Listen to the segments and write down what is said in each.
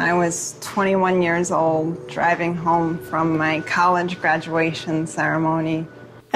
I was 21 years old driving home from my college graduation ceremony.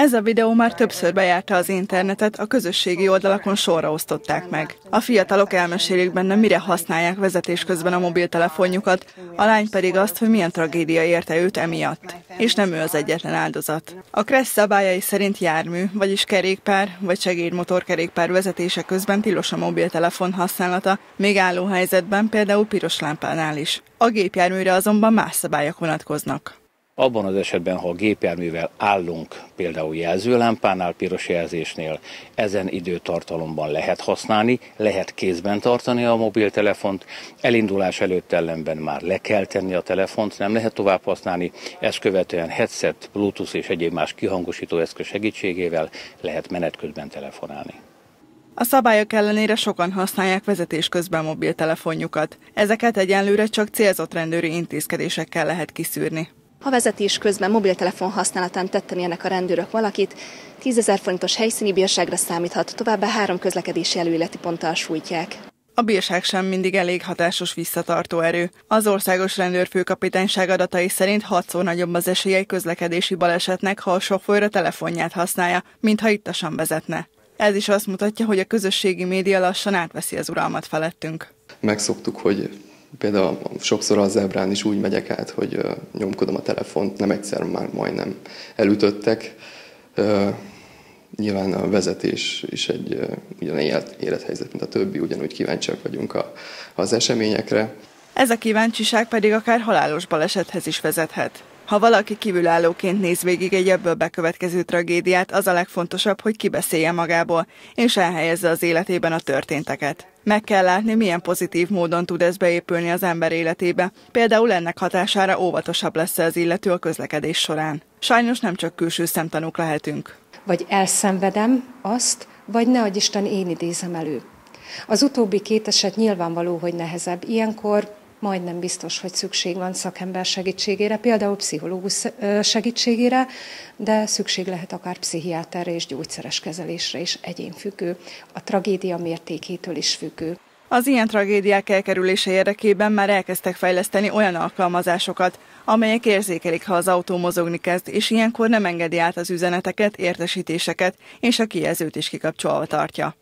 Ez a videó már többször bejárta az internetet, a közösségi oldalakon sorra osztották meg. A fiatalok elmesélik benne, mire használják vezetés közben a mobiltelefonjukat, a lány pedig azt, hogy milyen tragédia érte őt emiatt. És nem ő az egyetlen áldozat. A Kressz szabályai szerint jármű, vagyis kerékpár vagy segédmotorkerékpár vezetése közben tilos a mobiltelefon használata, még álló helyzetben például piros lámpánál is. A gépjárműre azonban más szabályok vonatkoznak. Abban az esetben, ha a gépjárművel állunk, például jelzőlámpánál, piros jelzésnél, ezen időtartalomban lehet használni, lehet kézben tartani a mobiltelefont, elindulás előtt ellenben már le kell tenni a telefont, nem lehet tovább használni, ezt követően headset, bluetooth és egyéb más kihangosító eszköz segítségével lehet menet közben telefonálni. A szabályok ellenére sokan használják vezetés közben mobiltelefonjukat. Ezeket egyenlőre csak célzott rendőri intézkedésekkel lehet kiszűrni. Ha vezetés közben mobiltelefon használatán tetten ennek a rendőrök valakit, 10 ezer forintos helyszíni bírságra számíthat, továbbá három közlekedési előéleti ponttal sújtják. A bírság sem mindig elég hatásos visszatartó erő. Az országos rendőrfőkapitányság adatai szerint hatszor nagyobb az esélye egy közlekedési balesetnek, ha a sofőr a telefonját használja, mintha ittasan vezetne. Ez is azt mutatja, hogy a közösségi média lassan átveszi az uralmat felettünk. Megszoktuk, hogy Például sokszor az zebrán is úgy megyek át, hogy nyomkodom a telefont, nem egyszer már majdnem elütöttek. Nyilván a vezetés is egy ugyanilyen élethelyzet, mint a többi, ugyanúgy kíváncsiak vagyunk a, az eseményekre. Ez a kíváncsiság pedig akár halálos balesethez is vezethet. Ha valaki kívülállóként néz végig egy ebből bekövetkező tragédiát, az a legfontosabb, hogy kibeszélje magából, és elhelyezze az életében a történteket. Meg kell látni, milyen pozitív módon tud ez beépülni az ember életébe. Például ennek hatására óvatosabb lesz az illető a közlekedés során. Sajnos nem csak külső szemtanúk lehetünk. Vagy elszenvedem azt, vagy ne Isten én idézem elő. Az utóbbi két eset nyilvánvaló, hogy nehezebb. Ilyenkor majdnem biztos, hogy szükség van szakember segítségére, például pszichológus segítségére, de szükség lehet akár pszichiáterre és gyógyszeres kezelésre is egyénfüggő. A tragédia mértékétől is függő. Az ilyen tragédiák elkerülése érdekében már elkezdtek fejleszteni olyan alkalmazásokat, amelyek érzékelik, ha az autó mozogni kezd, és ilyenkor nem engedi át az üzeneteket, értesítéseket, és a kijelzőt is kikapcsolva tartja.